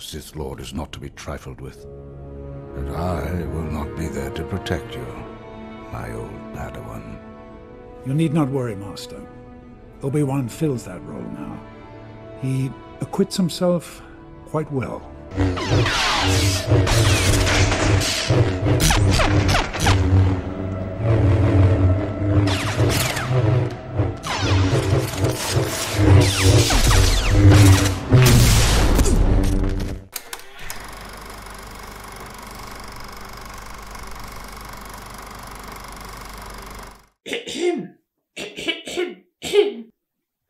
Sith Lord is not to be trifled with. And I will not be there to protect you, my old Padawan. You need not worry, Master. Obi-Wan fills that role now. He acquits himself quite well.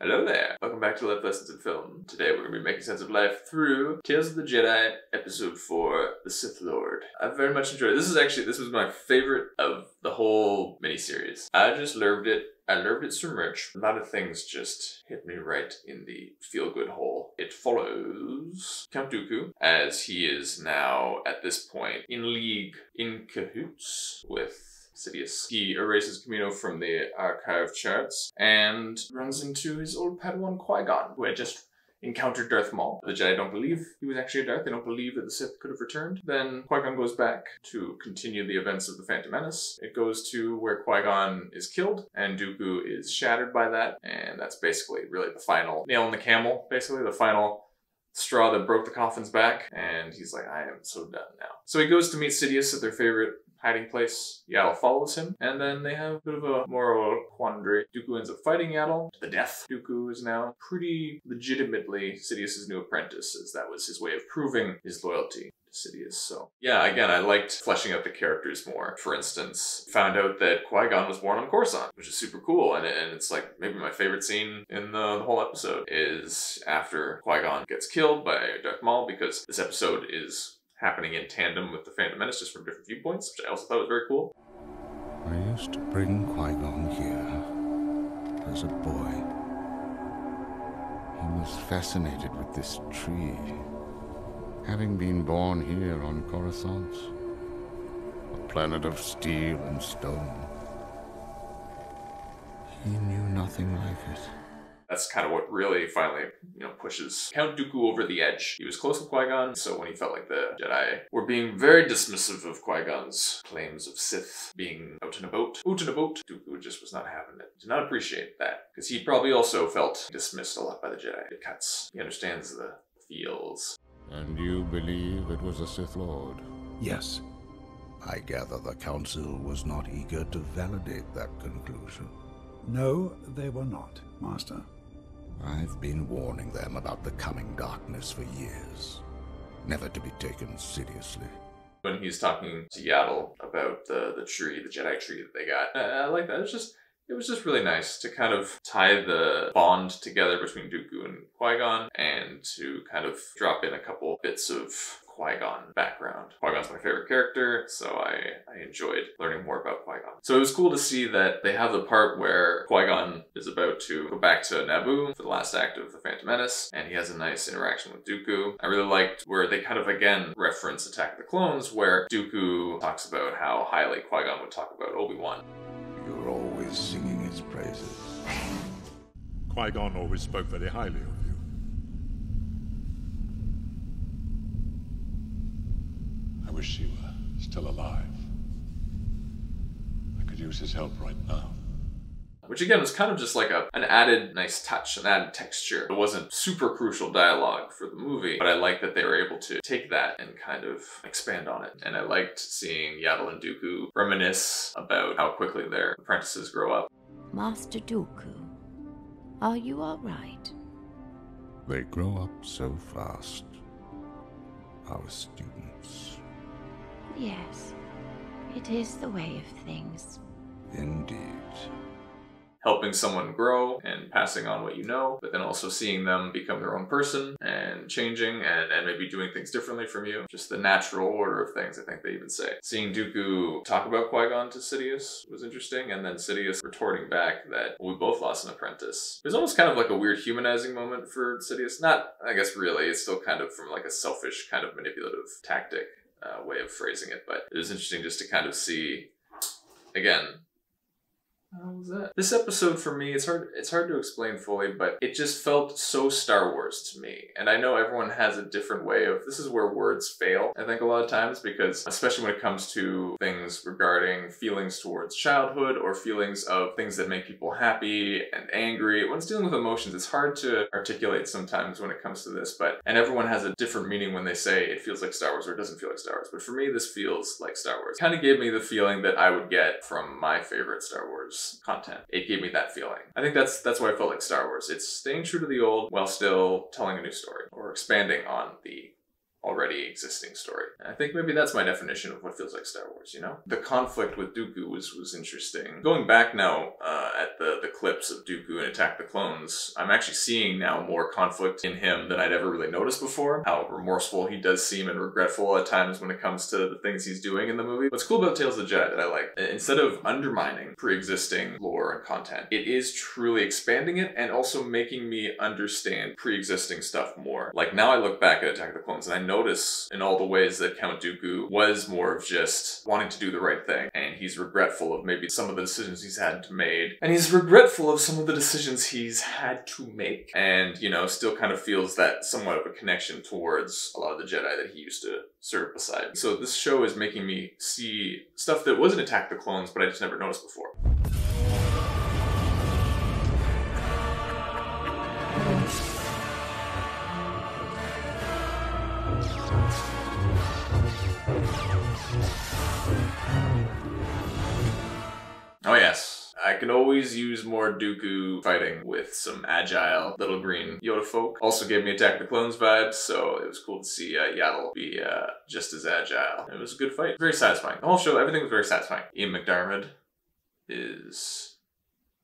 Hello there. Welcome back to Life Lessons in Film. Today we're going to be making sense of life through Tales of the Jedi, Episode 4, The Sith Lord. I very much enjoyed it. This is actually, this was my favorite of the whole miniseries. I just loved it. I loved it so much. A lot of things just hit me right in the feel-good hole. It follows Count Dooku as he is now, at this point, in league, in cahoots with Sidious. He erases Kamino from the archive charts and runs into his old Padawan Qui-Gon, who had just encountered Darth Maul. The Jedi don't believe he was actually a Darth. They don't believe that the Sith could have returned. Then Qui-Gon goes back to continue the events of the Phantom Menace. It goes to where Qui-Gon is killed and Dooku is shattered by that. And that's basically really the final nail in the camel, basically the final straw that broke the coffin's back. And he's like, I am so done now. So he goes to meet Sidious at their favorite hiding place. Yaddle follows him, and then they have a bit of a moral quandary. Dooku ends up fighting Yaddle to the death. Dooku is now pretty legitimately Sidious's new apprentice, as that was his way of proving his loyalty. to Sidious. So, yeah, again, I liked fleshing out the characters more. For instance, found out that Qui Gon was born on Coruscant, which is super cool. And, and it's like maybe my favorite scene in the, the whole episode is after Qui Gon gets killed by Darth Maul, because this episode is happening in tandem with the Phantom Menace, just from different viewpoints, which I also thought was very cool. I used to bring Qui-Gon here as a boy. He was fascinated with this tree, having been born here on Coruscant, a planet of steel and stone. He knew nothing like it. That's kind of what really finally, you know, pushes Count Dooku over the edge. He was close with Qui-Gon, so when he felt like the Jedi were being very dismissive of Qui-Gon's claims of Sith being out and about, out and about, Dooku just was not having it. Did not appreciate that. Because he probably also felt dismissed a lot by the Jedi. It cuts. He understands the feels. And you believe it was a Sith Lord? Yes. I gather the Council was not eager to validate that conclusion. No, they were not, Master. I've been warning them about the coming darkness for years. Never to be taken seriously. When he's talking to Yaddle about the, the tree, the Jedi tree that they got, I, I like that. It's just it was just really nice to kind of tie the bond together between Dooku and Qui-Gon and to kind of drop in a couple bits of Qui-Gon background. Qui-Gon's my favorite character, so I, I enjoyed learning more about Qui-Gon. So it was cool to see that they have the part where Qui-Gon is about to go back to Naboo for the last act of The Phantom Menace, and he has a nice interaction with Dooku. I really liked where they kind of again reference Attack of the Clones, where Dooku talks about how highly Qui-Gon would talk about Obi-Wan. You're always singing his praises. Qui Gon always spoke very highly of you. I wish he were still alive. I could use his help right now. Which again was kind of just like a an added nice touch, an added texture. It wasn't super crucial dialogue for the movie, but I like that they were able to take that and kind of expand on it. And I liked seeing Yaddle and Dooku reminisce about how quickly their apprentices grow up. Master Dooku, are you all right? They grow up so fast. Our students. Yes, it is the way of things. Indeed. Helping someone grow and passing on what you know, but then also seeing them become their own person and changing and, and maybe doing things differently from you. Just the natural order of things, I think they even say. Seeing Dooku talk about Qui-Gon to Sidious was interesting, and then Sidious retorting back that we both lost an apprentice. It was almost kind of like a weird humanizing moment for Sidious. Not, I guess really, it's still kind of from like a selfish kind of manipulative tactic uh, way of phrasing it, but it was interesting just to kind of see, again, How was that? This episode for me, it's hard it's hard to explain fully, but it just felt so Star Wars to me. And I know everyone has a different way of this is where words fail, I think a lot of times, because especially when it comes to things regarding feelings towards childhood or feelings of things that make people happy and angry. When it's dealing with emotions, it's hard to articulate sometimes when it comes to this, but and everyone has a different meaning when they say it feels like Star Wars or it doesn't feel like Star Wars. But for me, this feels like Star Wars. Kind of gave me the feeling that I would get from my favorite Star Wars content. It gave me that feeling. I think that's that's why I felt like Star Wars. It's staying true to the old while still telling a new story or expanding on the already existing story. And I think maybe that's my definition of what feels like Star Wars, you know? The conflict with Dooku was, was interesting. Going back now uh, at the, the clips of Dooku and Attack the Clones, I'm actually seeing now more conflict in him than I'd ever really noticed before. How remorseful he does seem and regretful at times when it comes to the things he's doing in the movie. What's cool about Tales of the Jedi that I like, instead of undermining pre-existing lore and content, it is truly expanding it and also making me understand pre-existing stuff more. Like now I look back at Attack the Clones and I notice in all the ways that Count Dooku was more of just wanting to do the right thing. And he's regretful of maybe some of the decisions he's had to make. And he's regretful of some of the decisions he's had to make. And, you know, still kind of feels that somewhat of a connection towards a lot of the Jedi that he used to serve beside. So this show is making me see stuff that wasn't Attack the Clones, but I just never noticed before. Can always use more Dooku fighting with some agile little green Yoda folk. Also gave me Attack the Clones vibes, so it was cool to see uh, Yaddle be uh, just as agile. It was a good fight. Very satisfying. The whole show, everything was very satisfying. Ian McDiarmid is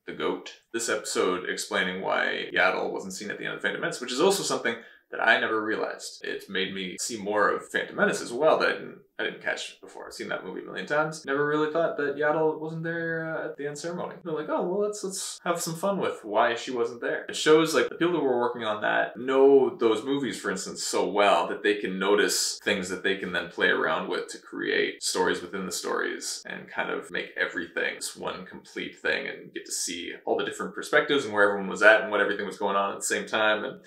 the GOAT. This episode explaining why Yaddle wasn't seen at the end of the Phantom Menace, which is also something that I never realized. It made me see more of Phantom Menace as well that I didn't, I didn't catch before. I've seen that movie a million times. Never really thought that Yaddle wasn't there uh, at the end ceremony. They're like, oh, well, let's let's have some fun with why she wasn't there. It shows like the people who were working on that know those movies, for instance, so well that they can notice things that they can then play around with to create stories within the stories and kind of make everything one complete thing and get to see all the different perspectives and where everyone was at and what everything was going on at the same time and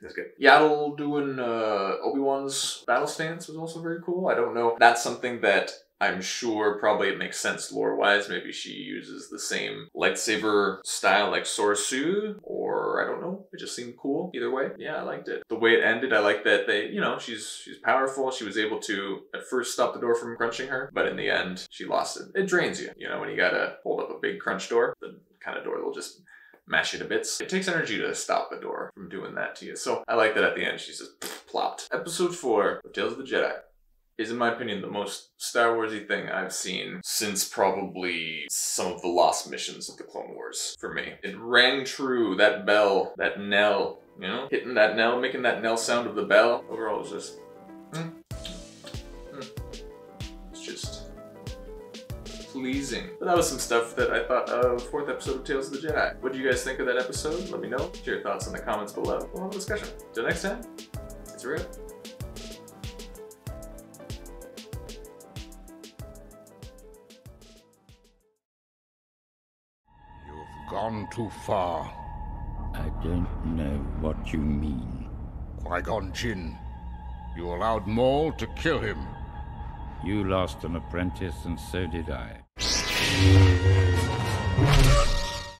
that's good. Yaddle doing uh, Obi-Wan's battle stance was also very cool. I don't know. That's something that I'm sure probably it makes sense lore-wise. Maybe she uses the same lightsaber style like Soresu, or I don't know. It just seemed cool. Either way, yeah, I liked it. The way it ended, I like that they, you know, she's she's powerful. She was able to at first stop the door from crunching her, but in the end, she lost it. It drains you, you know, when you gotta hold up a big crunch door, the kind of door that'll just mash you to bits. It takes energy to stop a door from doing that to you. So I like that at the end she's just plopped. Episode 4 of Tales of the Jedi is in my opinion the most Star Warsy thing I've seen since probably some of the lost missions of the Clone Wars for me. It rang true, that bell, that knell, you know? Hitting that knell, making that knell sound of the bell. Overall it was just... Mm. Pleasing. But that was some stuff that I thought of fourth episode of Tales of the Jedi. What do you guys think of that episode? Let me know. Share your thoughts in the comments below. We'll have a discussion. Till next time, it's real. You've gone too far. I don't know what you mean. Qui-Gon Jinn. You allowed Maul to kill him. You lost an apprentice, and so did I. Yeah.